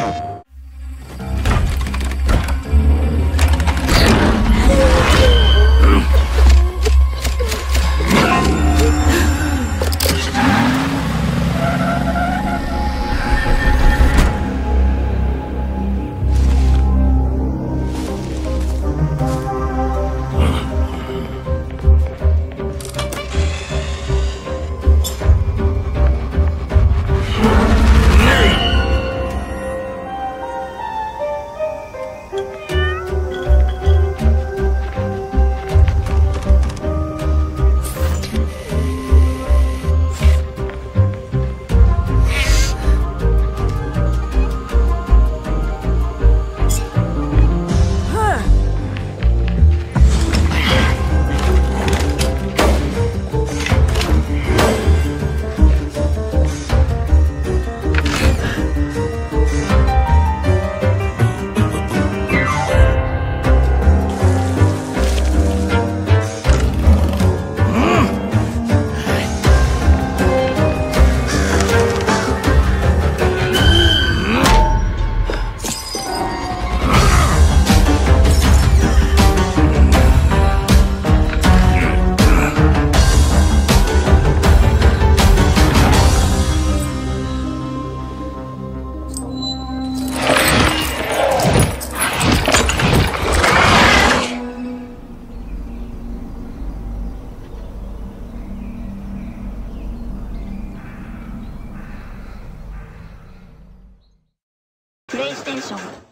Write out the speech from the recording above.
Oh. プレイステーション